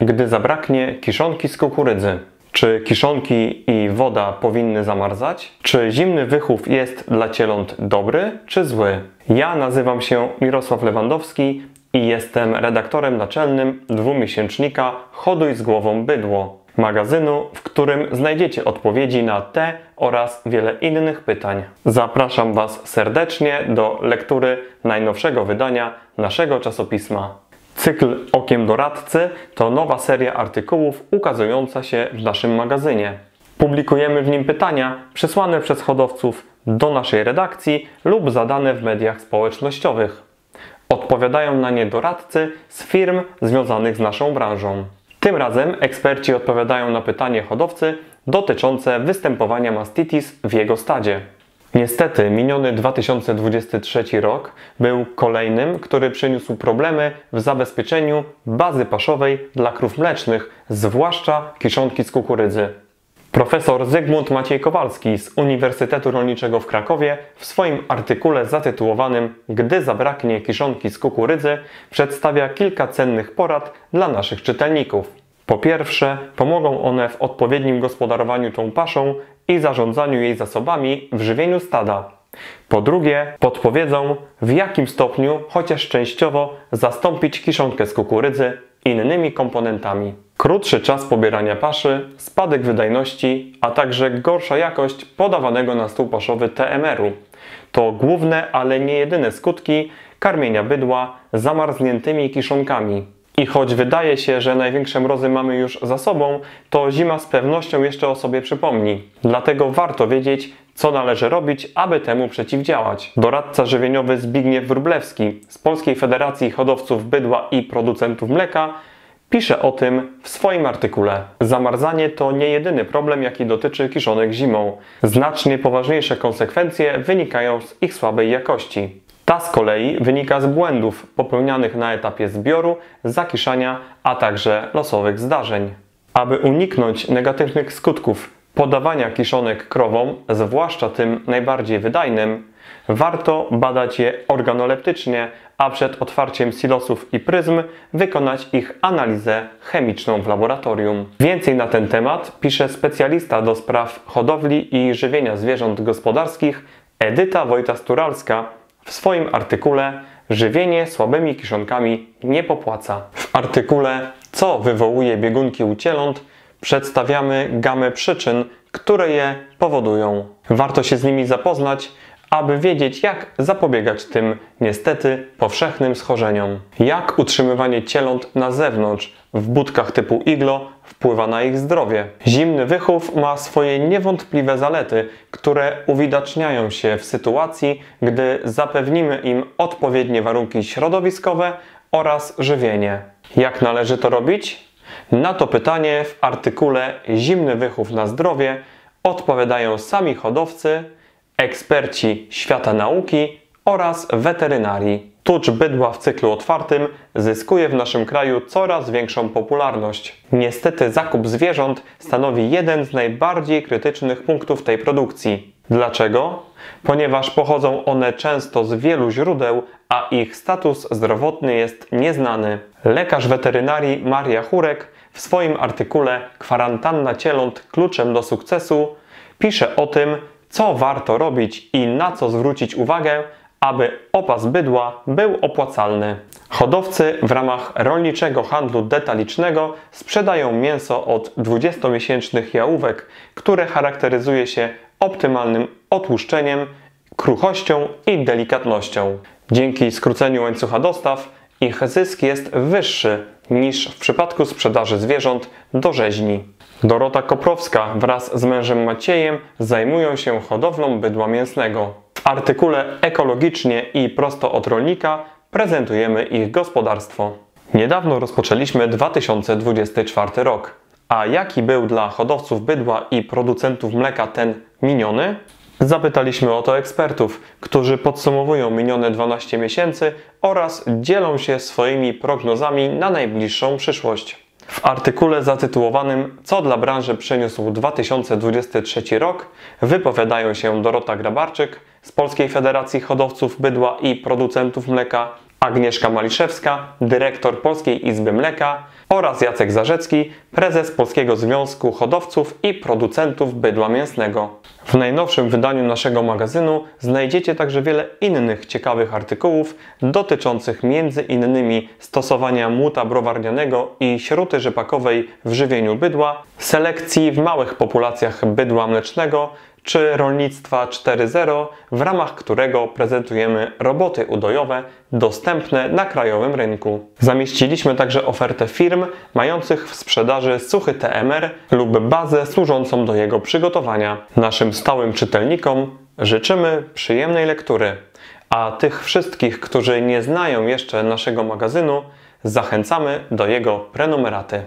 Gdy zabraknie kiszonki z kukurydzy? Czy kiszonki i woda powinny zamarzać? Czy zimny wychów jest dla cieląt dobry czy zły? Ja nazywam się Mirosław Lewandowski i jestem redaktorem naczelnym dwumiesięcznika Hoduj z głową bydło, magazynu, w którym znajdziecie odpowiedzi na te oraz wiele innych pytań. Zapraszam Was serdecznie do lektury najnowszego wydania naszego czasopisma. Cykl Okiem Doradcy to nowa seria artykułów ukazująca się w naszym magazynie. Publikujemy w nim pytania przesłane przez hodowców do naszej redakcji lub zadane w mediach społecznościowych. Odpowiadają na nie doradcy z firm związanych z naszą branżą. Tym razem eksperci odpowiadają na pytanie hodowcy dotyczące występowania mastitis w jego stadzie. Niestety, miniony 2023 rok był kolejnym, który przyniósł problemy w zabezpieczeniu bazy paszowej dla krów mlecznych, zwłaszcza kiszonki z kukurydzy. Profesor Zygmunt Maciej Kowalski z Uniwersytetu Rolniczego w Krakowie w swoim artykule zatytułowanym Gdy zabraknie kiszonki z kukurydzy przedstawia kilka cennych porad dla naszych czytelników. Po pierwsze, pomogą one w odpowiednim gospodarowaniu tą paszą i zarządzaniu jej zasobami w żywieniu stada. Po drugie, podpowiedzą, w jakim stopniu, chociaż częściowo, zastąpić kiszonkę z kukurydzy innymi komponentami. Krótszy czas pobierania paszy, spadek wydajności, a także gorsza jakość podawanego na stół paszowy TMR-u to główne, ale nie jedyne skutki karmienia bydła zamarzniętymi kiszonkami. I choć wydaje się, że największe mrozy mamy już za sobą, to zima z pewnością jeszcze o sobie przypomni. Dlatego warto wiedzieć, co należy robić, aby temu przeciwdziałać. Doradca żywieniowy Zbigniew Wróblewski z Polskiej Federacji Hodowców Bydła i Producentów Mleka pisze o tym w swoim artykule. Zamarzanie to nie jedyny problem, jaki dotyczy kiszonek zimą. Znacznie poważniejsze konsekwencje wynikają z ich słabej jakości. Ta z kolei wynika z błędów popełnianych na etapie zbioru, zakiszania, a także losowych zdarzeń. Aby uniknąć negatywnych skutków podawania kiszonek krowom, zwłaszcza tym najbardziej wydajnym, warto badać je organoleptycznie, a przed otwarciem silosów i pryzm wykonać ich analizę chemiczną w laboratorium. Więcej na ten temat pisze specjalista do spraw hodowli i żywienia zwierząt gospodarskich Edyta Wojta-Sturalska w swoim artykule Żywienie słabymi kiszonkami nie popłaca. W artykule Co wywołuje biegunki u cieląt przedstawiamy gamę przyczyn, które je powodują. Warto się z nimi zapoznać, aby wiedzieć, jak zapobiegać tym niestety powszechnym schorzeniom. Jak utrzymywanie cieląt na zewnątrz w budkach typu iglo wpływa na ich zdrowie. Zimny wychów ma swoje niewątpliwe zalety, które uwidaczniają się w sytuacji, gdy zapewnimy im odpowiednie warunki środowiskowe oraz żywienie. Jak należy to robić? Na to pytanie w artykule Zimny wychów na zdrowie odpowiadają sami hodowcy, eksperci świata nauki oraz weterynarii. Tucz bydła w cyklu otwartym zyskuje w naszym kraju coraz większą popularność. Niestety zakup zwierząt stanowi jeden z najbardziej krytycznych punktów tej produkcji. Dlaczego? Ponieważ pochodzą one często z wielu źródeł, a ich status zdrowotny jest nieznany. Lekarz weterynarii Maria Churek w swoim artykule Kwarantanna cieląt kluczem do sukcesu pisze o tym, co warto robić i na co zwrócić uwagę, aby opas bydła był opłacalny. Hodowcy w ramach rolniczego handlu detalicznego sprzedają mięso od 20-miesięcznych jałówek, które charakteryzuje się optymalnym otłuszczeniem, kruchością i delikatnością. Dzięki skróceniu łańcucha dostaw ich zysk jest wyższy niż w przypadku sprzedaży zwierząt do rzeźni. Dorota Koprowska wraz z mężem Maciejem zajmują się hodowlą bydła mięsnego. W artykule Ekologicznie i prosto od rolnika prezentujemy ich gospodarstwo. Niedawno rozpoczęliśmy 2024 rok. A jaki był dla hodowców bydła i producentów mleka ten miniony? Zapytaliśmy o to ekspertów, którzy podsumowują minione 12 miesięcy oraz dzielą się swoimi prognozami na najbliższą przyszłość. W artykule zatytułowanym Co dla branży przyniósł 2023 rok wypowiadają się Dorota Grabarczyk z Polskiej Federacji Hodowców Bydła i Producentów Mleka Agnieszka Maliszewska, dyrektor Polskiej Izby Mleka oraz Jacek Zarzecki, prezes Polskiego Związku Hodowców i Producentów Bydła Mięsnego. W najnowszym wydaniu naszego magazynu znajdziecie także wiele innych ciekawych artykułów dotyczących innymi stosowania muta browarnianego i śruty rzepakowej w żywieniu bydła, selekcji w małych populacjach bydła mlecznego, czy Rolnictwa 4.0, w ramach którego prezentujemy roboty udojowe dostępne na krajowym rynku. Zamieściliśmy także ofertę firm mających w sprzedaży suchy TMR lub bazę służącą do jego przygotowania. Naszym stałym czytelnikom życzymy przyjemnej lektury, a tych wszystkich, którzy nie znają jeszcze naszego magazynu, zachęcamy do jego prenumeraty.